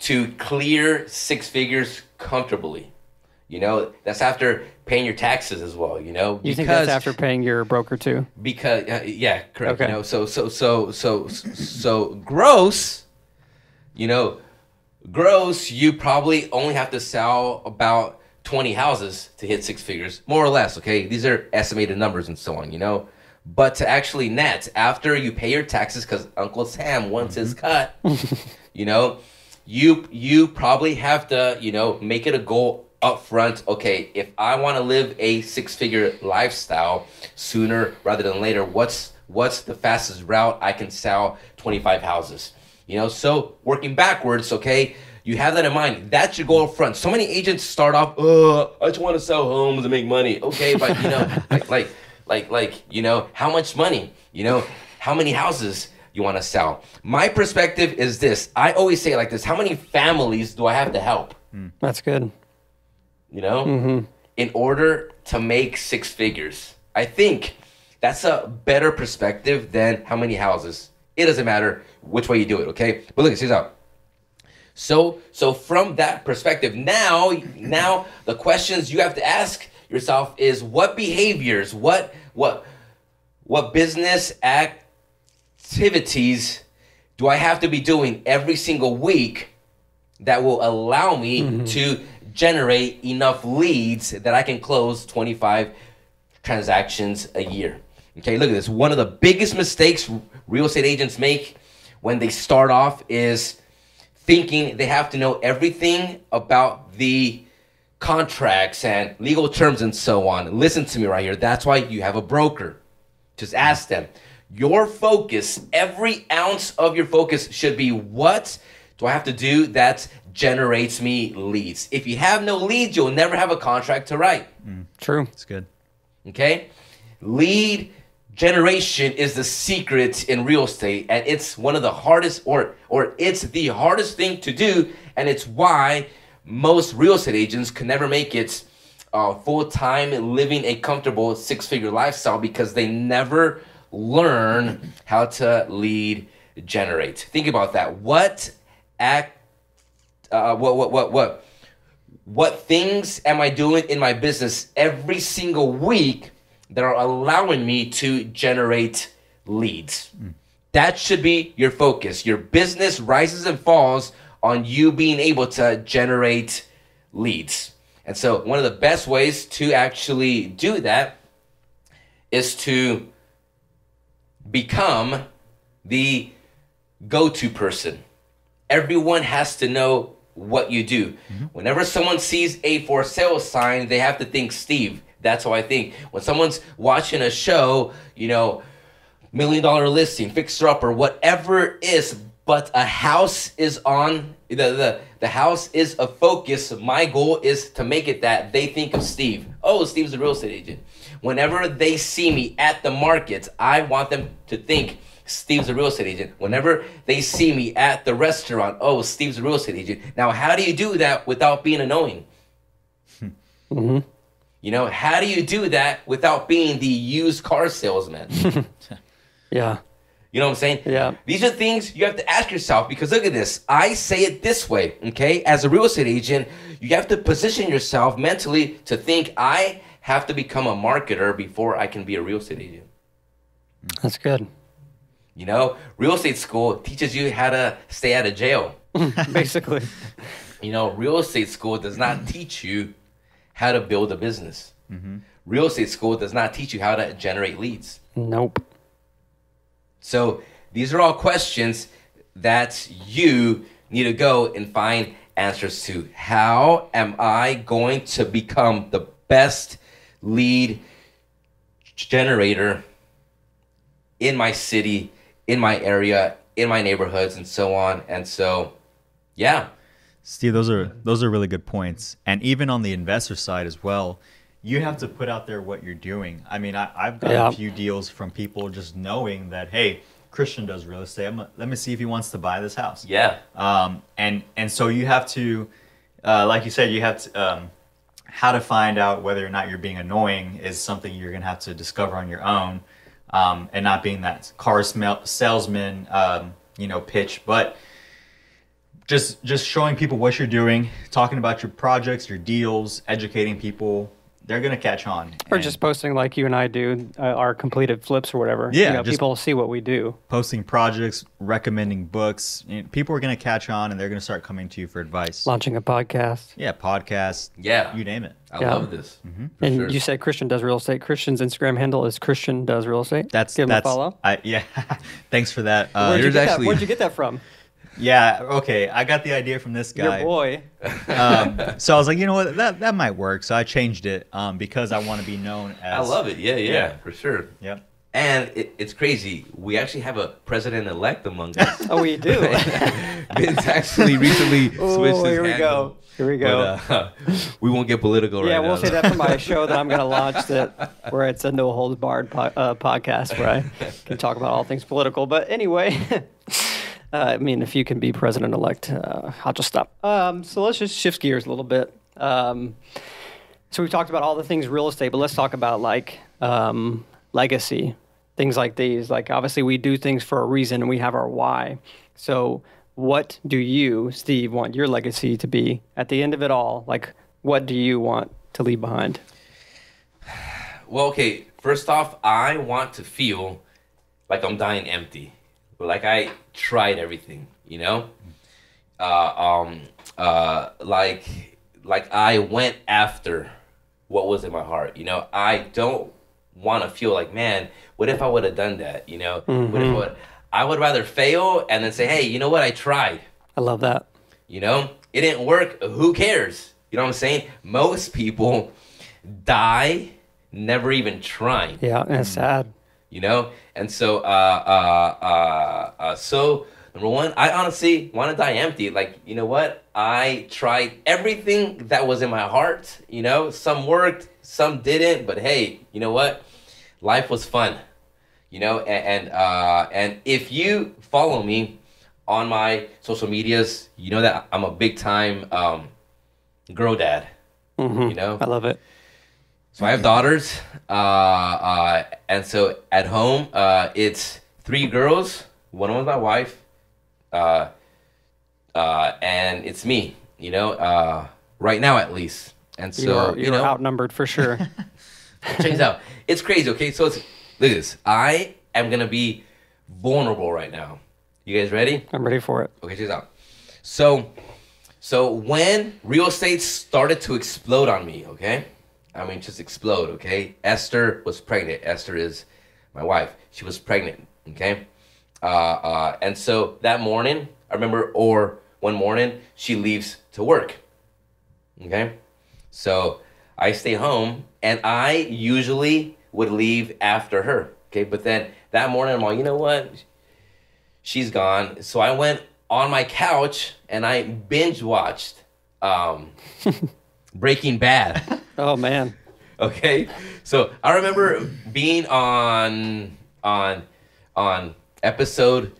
S4: to clear six figures comfortably. You know, that's after paying your taxes as well. You know,
S3: You think that's after paying your broker too?
S4: because uh, yeah correct
S3: Okay.
S4: you know so so so so so gross you know gross you probably only have to sell about 20 houses to hit six figures more or less okay these are estimated numbers and so on you know but to actually net after you pay your taxes because uncle sam wants his cut you know you you probably have to you know make it a goal up front okay if i want to live a six figure lifestyle sooner rather than later what's what's the fastest route i can sell 25 houses? You know so working backwards okay you have that in mind. That's your goal up front so many agents start off uh i just want to sell homes and make money. Okay but you know like like like like you know how much money? You know how many houses you want to sell? My perspective is this. I always say it like this how many families do i have to help? Hmm.
S3: That's good.
S4: you know? Mm-hmm. In order to make six figures. I think that's a better perspective than how many houses. It doesn't matter which way you do it okay? But look here's out so so from that perspective now now the questions you have to ask yourself is what behaviors what what what business activities do I have to be doing every single week that will allow me mm-hmm. to generate enough leads that I can close 25 transactions a year. Okay, look at this. One of the biggest mistakes real estate agents make when they start off is thinking they have to know everything about the contracts and legal terms and so on. Listen to me right here. That's why you have a broker. Just ask them. Your focus, every ounce of your focus should be what do I have to do that generates me leads? If you have no leads, you'll never have a contract to write. Mm.
S3: True.
S2: It's good.
S4: Okay? Lead generation is the secret in real estate and it's one of the hardest or or it's the hardest thing to do and it's why most real estate agents can never make it uh, full time living a comfortable six figure lifestyle because they never learn how to lead generate. Think about that. What act uh, what what what what what things am I doing in my business every single week that are allowing me to generate leads? That should be your focus. Your business rises and falls on you being able to generate leads. And so, one of the best ways to actually do that is to become the go to person. Everyone has to know what you do. Mm-hmm. Whenever someone sees a for sale sign, they have to think Steve. That's how I think. When someone's watching a show, you know, million dollar listing, fixer up, or whatever it is, but a house is on the, the the house is a focus. My goal is to make it that they think of Steve. Oh, Steve's a real estate agent. Whenever they see me at the markets, I want them to think Steve's a real estate agent. Whenever they see me at the restaurant, oh, Steve's a real estate agent. Now, how do you do that without being annoying? Mm-hmm. You know, how do you do that without being the used car salesman?
S3: Yeah.
S4: You know what I'm saying?
S3: Yeah.
S4: These are things you have to ask yourself because look at this. I say it this way, okay? As a real estate agent, you have to position yourself mentally to think I have to become a marketer before I can be a real estate agent.
S3: That's good.
S4: You know, real estate school teaches you how to stay out of jail.
S3: Basically.
S4: You know, real estate school does not teach you how to build a business. Mm-hmm. Real estate school does not teach you how to generate leads.
S3: Nope.
S4: So these are all questions that you need to go and find answers to. How am I going to become the best lead generator in my city, in my area, in my neighborhoods, and so on? And so, yeah.
S2: Steve, those are those are really good points. And even on the investor side as well, you have to put out there what you're doing. I mean, I, I've got
S3: Yeah.
S2: a few deals from people just knowing that, hey, Christian does real estate. I'm, let me see if he wants to buy this house.
S4: Yeah.
S2: Um, and and so you have to, uh, like you said, you have to. Um, how to find out whether or not you're being annoying is something you're gonna have to discover on your own, um, and not being that car smell, salesman, um, you know, pitch, but just just showing people what you're doing, talking about your projects, your deals, educating people. They're gonna catch on.
S3: Or just posting like you and I do, uh, our completed flips or whatever.
S2: Yeah,
S3: You know,
S2: just-
S3: people see what we do.
S2: posting projects, recommending books. You know, people are gonna catch on, and they're gonna start coming to you for advice.
S3: Launching a podcast.
S2: Yeah, podcasts.
S4: Yeah.
S2: you name it.
S4: I
S3: Yeah.
S4: love this. for
S3: And
S4: sure.
S3: you said Christian does real estate. Christian's Instagram handle is Christian does real estate.
S2: That's
S3: Give him
S2: that's
S3: a follow.
S2: I, yeah. Thanks for that. Uh,
S3: Where'd you,
S4: actually-
S3: that? Where'd you get that from?
S2: Yeah. Okay. I got the idea from this guy.
S3: Your boy.
S2: Um, so I was like, you know what, that that might work. So I changed it um, because I want to be known as.
S4: I love it. Yeah, yeah,
S2: Yeah.
S4: for sure.
S2: Yep.
S4: And it, it's crazy. We actually have a president elect among us.
S3: Oh, we do.
S4: Vince actually recently switched
S3: oh,
S4: his
S3: here we
S4: handle.
S3: go. Here we go.
S4: But, uh, we won't get political right now.
S3: yeah,
S4: now.
S3: we'll say that for my show that I'm going to launch that where it's a no holds barred po- uh, podcast where I can talk about all things political. But anyway, uh, I mean, if you can be president elect, uh, I'll just stop. Um, so let's just shift gears a little bit. Um, so we've talked about all the things real estate, but let's talk about like um, legacy, things like these. Like obviously we do things for a reason and we have our why. So what do you, Steve, want your legacy to be at the end of it all? Like what do you want to leave behind?
S4: Well, okay. first off, I want to feel like I'm dying empty, like I tried everything, you know, uh, um, uh, like like I went after what was in my heart. You know, I don't want to feel like, man, what if I would have done that? You know, what if I would? I would rather fail and then say, hey, you know what? I tried.
S3: I love that.
S4: You know, it didn't work. Who cares? You know what I'm saying? Most people die never even trying.
S3: Yeah, and it's sad.
S4: You know, and so, uh, uh, uh, uh, so number one, I honestly want to die empty. Like, you know what? I tried everything that was in my heart. You know, some worked, some didn't, but hey, you know what? Life was fun. You know, and and, uh, and if you follow me on my social medias, you know that I'm a big time um, girl dad. You know,
S3: I love it.
S4: So I have daughters, uh, uh, and so at home, uh, it's three girls. One of them's my wife, uh, uh, and it's me. You know, uh, right now at least. And so
S3: you're
S4: you
S3: you're
S4: know,
S3: outnumbered for sure.
S4: check this out. It's crazy. Okay, so it's look at this. I am gonna be vulnerable right now. You guys ready?
S3: I'm ready for it.
S4: Okay, check this out. So, so when real estate started to explode on me, okay, I mean just explode, okay. Esther was pregnant. Esther is my wife. She was pregnant, okay. Uh, uh, and so that morning, I remember, or one morning, she leaves to work, okay. So I stay home, and I usually would leave after her, okay. But then that morning, I'm like, you know what? she's gone. So I went on my couch and I binge watched um, Breaking Bad.
S3: Oh man,
S4: Okay, so I remember being on on on episode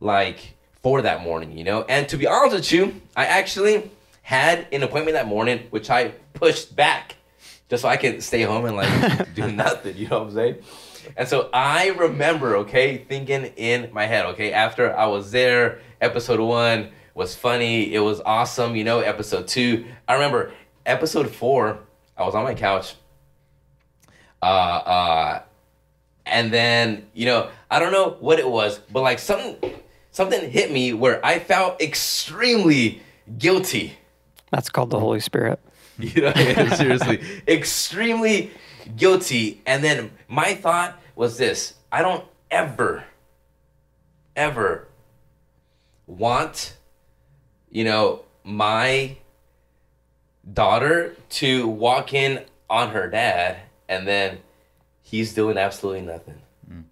S4: like four that morning, you know. And to be honest with you, I actually had an appointment that morning, which I pushed back just so I could stay home and like do nothing. You know what I'm saying? And so I remember, okay, thinking in my head, okay, after I was there, episode one was funny, it was awesome, you know, episode two. I remember episode four, I was on my couch. Uh uh and then, you know, I don't know what it was, but like something something hit me where I felt extremely guilty.
S3: that's called the Holy Spirit.
S4: You know, yeah, seriously, extremely guilty. And then my thought was this: I don't ever, ever want, you know, my daughter to walk in on her dad and then he's doing absolutely nothing. Mm.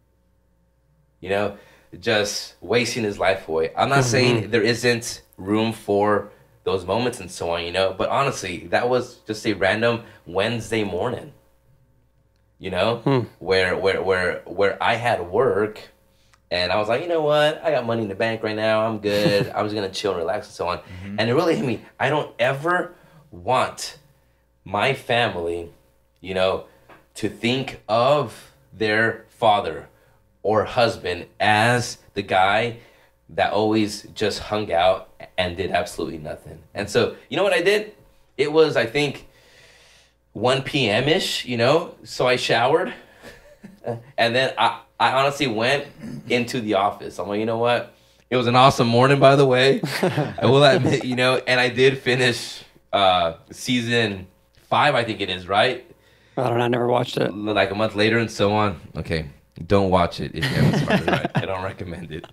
S4: You know, just wasting his life away. I'm not mm-hmm. saying there isn't room for those moments and so on, you know, but honestly, that was just a random Wednesday morning. You know, hmm. where where where where I had work and I was like, you know what? I got money in the bank right now. I'm good. I'm just gonna chill and relax and so on. Mm-hmm. And it really hit me. I don't ever want my family, you know, to think of their father or husband as the guy that always just hung out and did absolutely nothing. And so, you know what I did? It was, I think, 1 p.m. ish, you know? So I showered. and then I, I honestly went into the office. I'm like, you know what? It was an awesome morning, by the way. I will admit, you know, and I did finish uh, season five, I think it is, right?
S3: I don't know. I never watched it.
S4: Like a month later and so on. Okay, don't watch it if you haven't started right. I don't recommend it.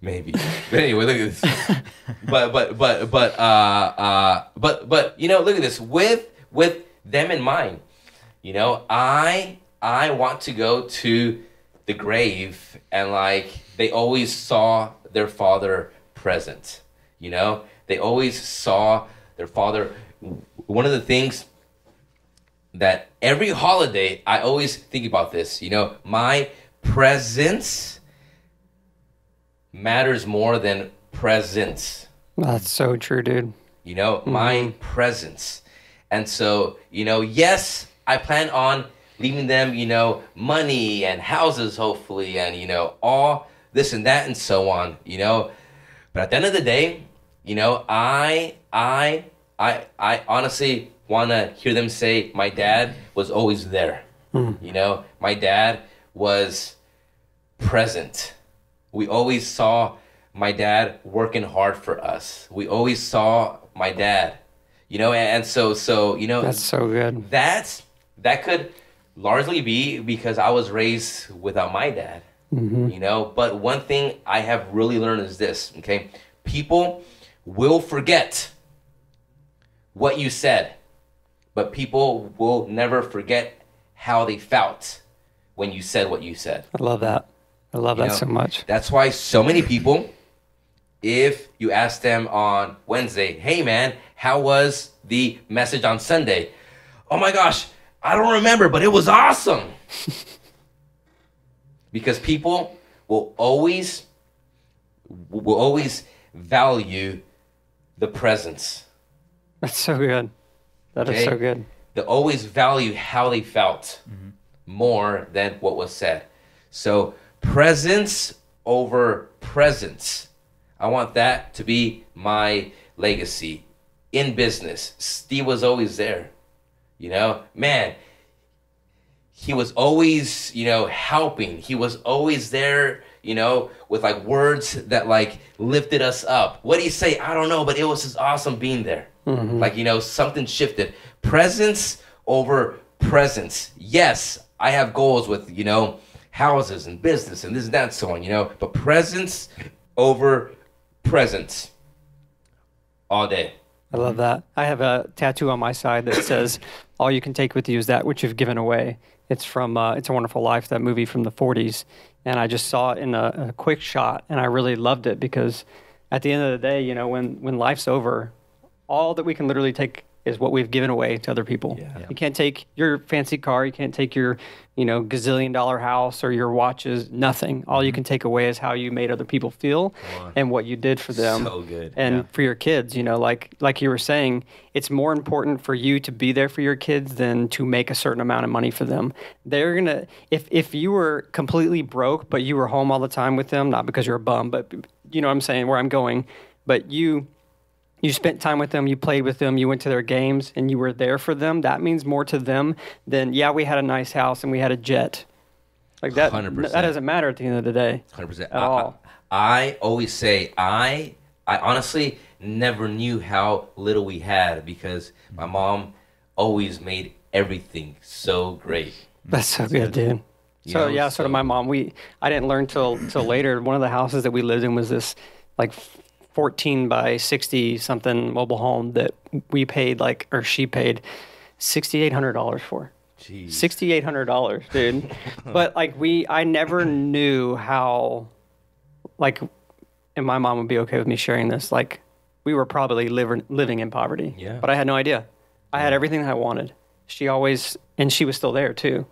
S4: Maybe. But anyway, look at this. But but but but uh uh but but you know, look at this. With with them in mind, you know, I I want to go to the grave and like they always saw their father present. You know, they always saw their father. One of the things that every holiday I always think about this. You know, my presence matters more than presence.
S3: That's so true, dude.
S4: You know, mm-hmm. my presence. And so, you know, yes, I plan on leaving them, you know, money and houses, hopefully, and, you know, all this and that and so on, you know. But at the end of the day, you know, I, I, I, I honestly want to hear them say, my dad was always there. Hmm. You know, my dad was present. We always saw my dad working hard for us. We always saw my dad, you know, and, and so so you know
S3: That's so good.
S4: that's that could largely be because I was raised without my dad. Mm-hmm. You know, but one thing I have really learned is this, okay? People will forget what you said, but people will never forget how they felt when you said what you said.
S3: I love that. I love
S4: You
S3: that
S4: know,
S3: so much.
S4: That's why so many people, if you ask them on Wednesday, hey man, how was the message on Sunday? Oh my gosh, I don't remember, but it was awesome. because people will always will always value the presence.
S3: That's so good. That is
S4: Okay.
S3: so good.
S4: They always value how they felt mm-hmm. more than what was said. So presence over presence. I want that to be my legacy in business. Steve was always there. You know, man, he was always, you know, helping. He was always there, you know, with like words that like lifted us up. What do you say? I don't know, but it was just awesome being there. Like, you know, something shifted. Presence over presence. Yes, I have goals with, you know, houses and business and this and that and so on, you know, but presence over presence all day.
S3: I love that. I have a tattoo on my side that says, "All you can take with you is that which you've given away." It's from uh, "It's a Wonderful Life," that movie from the '40s, and I just saw it in a, a quick shot, and I really loved it because, at the end of the day, you know, when when life's over, all that we can literally take is what we've given away to other people.
S4: Yeah.
S3: You can't take your fancy car, you can't take your, you know, gazillion dollar house or your watches, nothing. All
S4: Mm-hmm.
S3: you can take away is how you made other people feel and what you did for them.
S4: So good,
S3: And
S2: yeah.
S3: for your kids, you know, like like you were saying, it's more important for you to be there for your kids than to make a certain amount of money for them. They're gonna if if you were completely broke but you were home all the time with them, not because you're a bum, but you know what I'm saying, where I'm going, but you you spent time with them, you played with them, you went to their games, and you were there for them. That means more to them than yeah, we had a nice house and we had a jet. Like that,
S4: 100%.
S3: that doesn't matter at the end of the day.
S4: Hundred percent.
S3: At all.
S4: I, I always say I I honestly never knew how little we had because my mom always made everything so great.
S3: That's so good, dude.
S4: You
S3: So
S4: know,
S3: yeah, so,
S4: so-
S3: did my mom. We I didn't learn till till later. One of the houses that we lived in was this like 14 by 60 something mobile home that we paid like or she paid $6800 for. $6800, dude. but like we I never knew how like and my mom would be okay with me sharing this like we were probably living living in poverty.
S4: Yeah.
S3: But I had no idea. I had everything that I wanted. She always and she was still there too.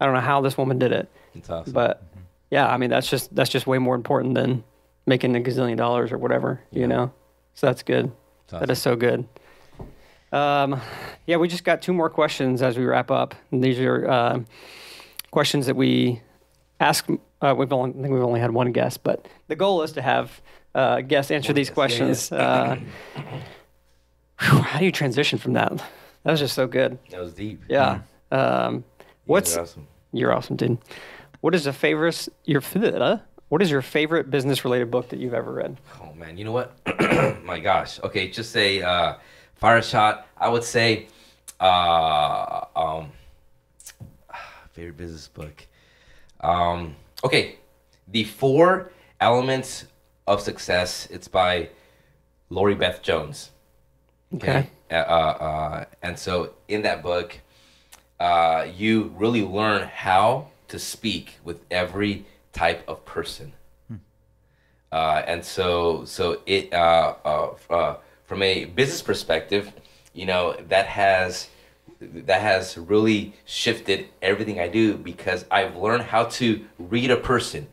S3: I don't know how this woman did it.
S4: It's awesome.
S3: But mm-hmm. yeah, I mean that's just that's just way more important than making a gazillion dollars or whatever, you know. So that's good. That is so good. Um, yeah, we just got two more questions as we wrap up. And these are uh, questions that we ask. Uh, we've only I think we've only had one guest, but the goal is to have uh, guests answer these
S4: guest, yeah,
S3: questions. Uh, whew, how do you transition from that? That was just so good.
S4: that was deep.
S3: Yeah. Um, what's
S4: You're awesome.
S3: you're awesome, dude. What is the favorite your uh, what is your favorite business related book that you've ever read?
S4: Oh man, you know what? My gosh. Okay, just say uh, fire shot. I would say uh, um, favorite business book. Um, okay, the four elements of success. It's by Laurie Beth Jones.
S3: Okay.
S4: Uh, uh, uh, and so in that book, uh, you really learn how to speak with every type of person. Uh, and so, so it uh, uh, uh, from a business perspective, you know that has that has really shifted everything I do because I've learned how to read a person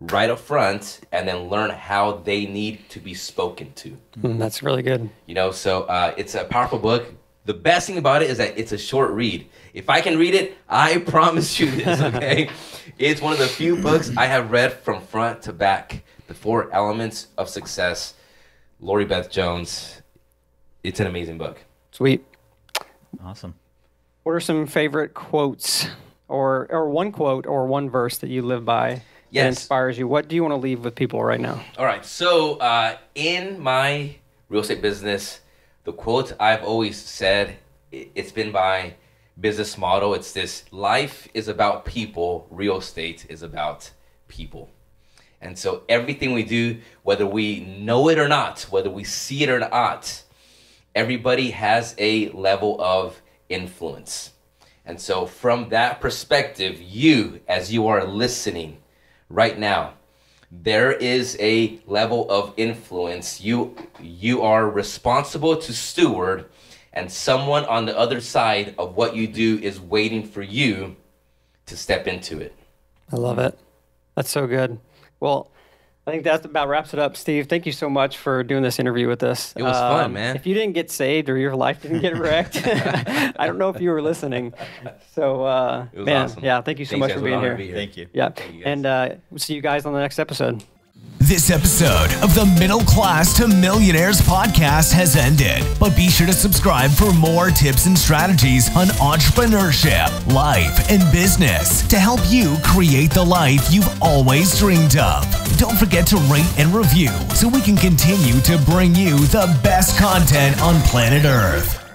S4: right up front and then learn how they need to be spoken to.
S3: Mm, that's really good.
S4: You know, so uh, it's a powerful book. The best thing about it is that it's a short read. If I can read it, I promise you this, okay? it's one of the few books I have read from front to back. The Four Elements of Success, Laurie Beth Jones. It's an amazing book.
S3: Sweet.
S2: Awesome.
S3: What are some favorite quotes or or one quote or one verse that you live by that inspires you. What do you want to leave with people right now?
S4: All right. So, uh, in my real estate business, the quote I've always said, it's been my business model. It's this life is about people, real estate is about people. And so, everything we do, whether we know it or not, whether we see it or not, everybody has a level of influence. And so, from that perspective, you, as you are listening right now, there is a level of influence you you are responsible to steward and someone on the other side of what you do is waiting for you to step into it
S3: I love it. That's so good. Well, I think that about wraps it up. Steve, thank you so much for doing this interview with us. Um,
S4: It was fun, man.
S3: If you didn't get saved or your life didn't get wrecked, I don't know if you were listening. So, uh,
S4: It was
S3: man,
S4: awesome.
S3: yeah, thank you so
S4: Thanks,
S3: much for being here.
S4: be here.
S2: Thank you.
S3: Yeah,
S4: you,
S3: and uh, we'll see you guys on the next episode.
S1: This episode of the Middle Class to Millionaires podcast has ended, but be sure to subscribe for more tips and strategies on entrepreneurship, life, and business to help you create the life you've always dreamed of. Don't forget to rate and review so we can continue to bring you the best content on planet Earth.